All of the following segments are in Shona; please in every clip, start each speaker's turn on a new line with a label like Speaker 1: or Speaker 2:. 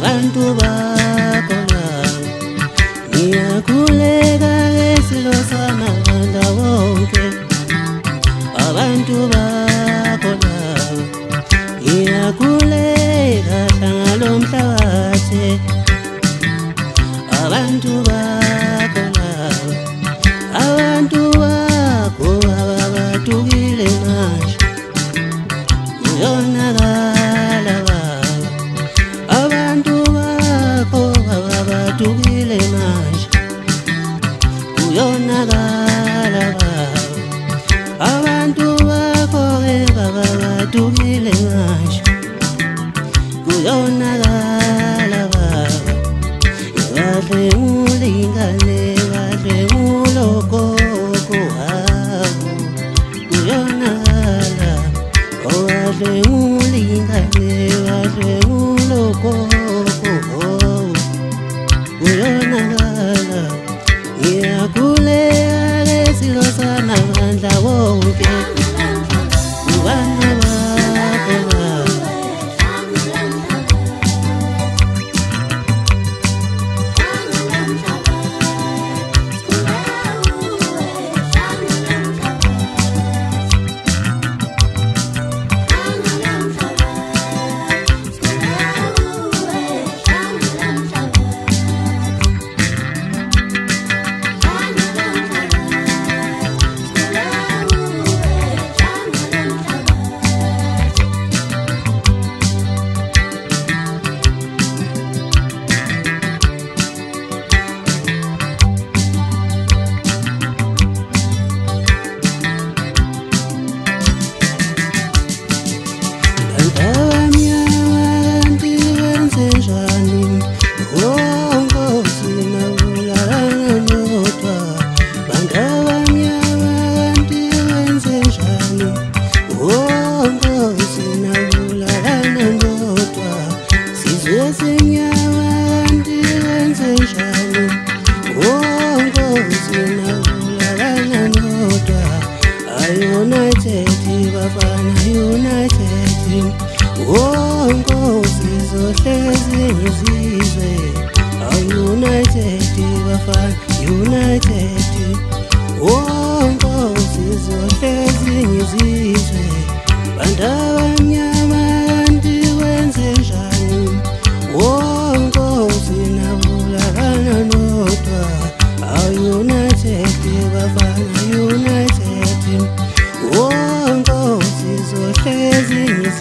Speaker 1: abantu bakola niyakuleka esilo samaganda wonke abantu bakola niyakuleka tangalo mhlabathe abantu bakola abantu bako ababatukile manje yonakala yonaka laba abantu bakho ke baba badumile ngasho kuyonaka abafana united wonke sizohlezi ngizizwe united bafana united wonke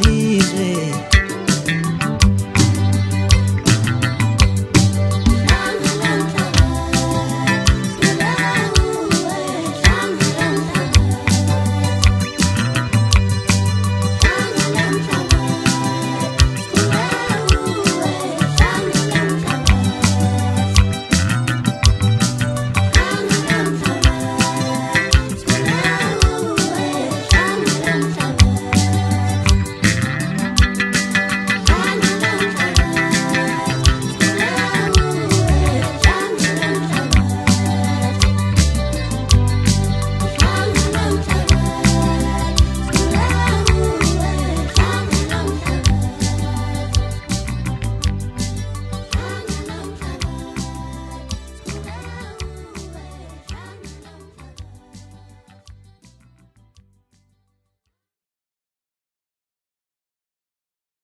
Speaker 1: Gracias.